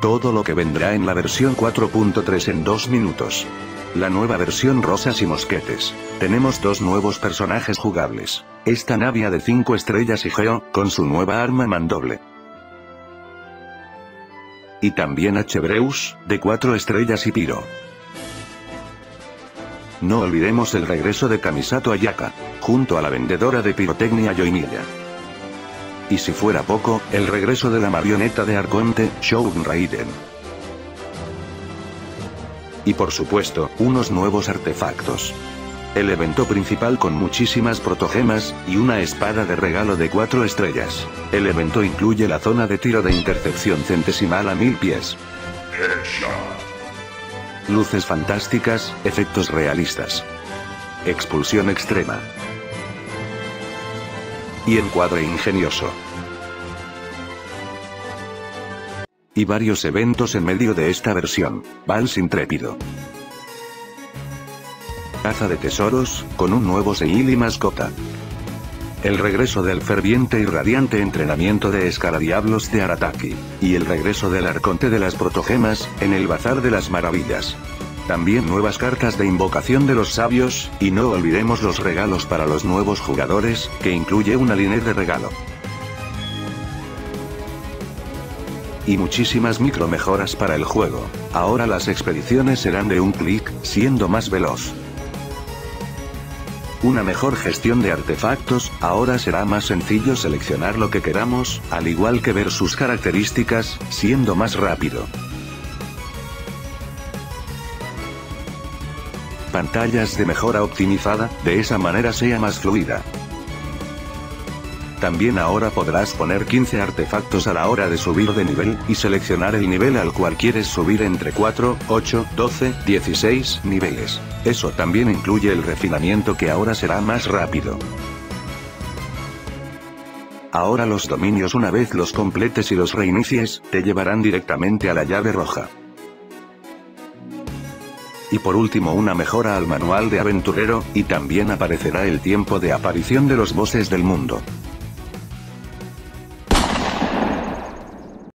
Todo lo que vendrá en la versión 4.3 en dos minutos. La nueva versión Rosas y Mosquetes. Tenemos dos nuevos personajes jugables. Esta Navia de 5 estrellas y Geo, con su nueva arma mandoble. Y también Hbreus, de 4 estrellas y Piro. No olvidemos el regreso de Kamisato Ayaka, junto a la vendedora de pirotecnia Yoimiya. Y si fuera poco, el regreso de la marioneta de Arconte, Shogun Raiden. Y por supuesto, unos nuevos artefactos. El evento principal con muchísimas protogemas, y una espada de regalo de 4 estrellas. El evento incluye la zona de tiro de intercepción centesimal a mil pies. Luces fantásticas, efectos realistas. Expulsión extrema. Y encuadre ingenioso. Y varios eventos en medio de esta versión. Vals intrépido. Caza de tesoros, con un nuevo Seil y mascota. El regreso del ferviente y radiante entrenamiento de Escaradiablos de Arataki. Y el regreso del Arconte de las Protogemas, en el Bazar de las Maravillas. También nuevas cartas de invocación de los sabios, y no olvidemos los regalos para los nuevos jugadores, que incluye una línea de regalo. y muchísimas micro mejoras para el juego. Ahora las expediciones serán de un clic, siendo más veloz. Una mejor gestión de artefactos, ahora será más sencillo seleccionar lo que queramos, al igual que ver sus características, siendo más rápido. Pantallas de mejora optimizada, de esa manera sea más fluida. También ahora podrás poner 15 artefactos a la hora de subir de nivel, y seleccionar el nivel al cual quieres subir entre 4, 8, 12, 16 niveles. Eso también incluye el refinamiento que ahora será más rápido. Ahora los dominios una vez los completes y los reinicies, te llevarán directamente a la llave roja. Y por último una mejora al manual de aventurero, y también aparecerá el tiempo de aparición de los bosses del mundo.